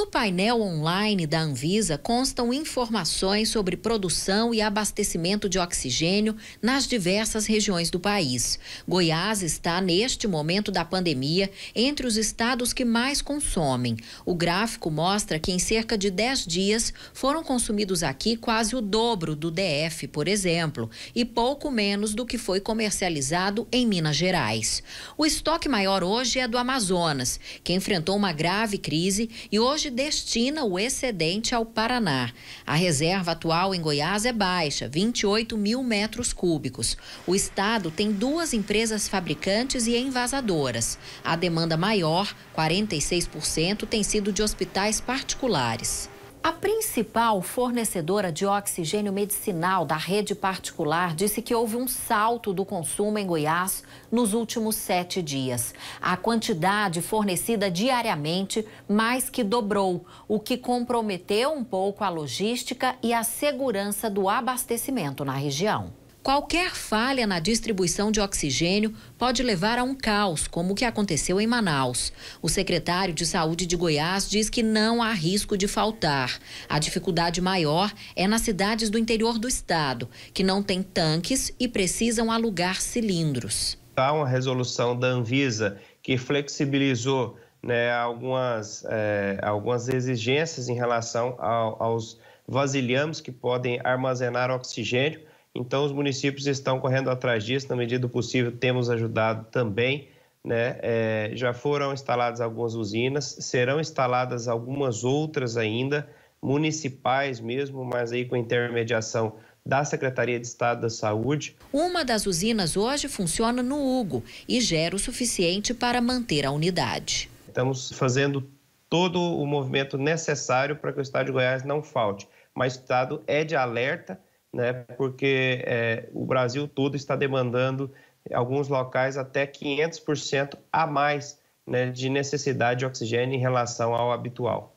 No painel online da Anvisa constam informações sobre produção e abastecimento de oxigênio nas diversas regiões do país. Goiás está, neste momento da pandemia, entre os estados que mais consomem. O gráfico mostra que em cerca de 10 dias foram consumidos aqui quase o dobro do DF, por exemplo, e pouco menos do que foi comercializado em Minas Gerais. O estoque maior hoje é do Amazonas, que enfrentou uma grave crise e hoje destina o excedente ao Paraná. A reserva atual em Goiás é baixa, 28 mil metros cúbicos. O estado tem duas empresas fabricantes e envasadoras. A demanda maior, 46%, tem sido de hospitais particulares. A principal fornecedora de oxigênio medicinal da rede particular disse que houve um salto do consumo em Goiás nos últimos sete dias. A quantidade fornecida diariamente mais que dobrou, o que comprometeu um pouco a logística e a segurança do abastecimento na região. Qualquer falha na distribuição de oxigênio pode levar a um caos, como o que aconteceu em Manaus. O secretário de Saúde de Goiás diz que não há risco de faltar. A dificuldade maior é nas cidades do interior do estado, que não têm tanques e precisam alugar cilindros. Há uma resolução da Anvisa que flexibilizou né, algumas, é, algumas exigências em relação ao, aos vasilhames que podem armazenar oxigênio então, os municípios estão correndo atrás disso, na medida do possível, temos ajudado também. Né? É, já foram instaladas algumas usinas, serão instaladas algumas outras ainda, municipais mesmo, mas aí com intermediação da Secretaria de Estado da Saúde. Uma das usinas hoje funciona no Hugo e gera o suficiente para manter a unidade. Estamos fazendo todo o movimento necessário para que o Estado de Goiás não falte, mas o Estado é de alerta né, porque é, o Brasil todo está demandando, alguns locais, até 500% a mais né, de necessidade de oxigênio em relação ao habitual.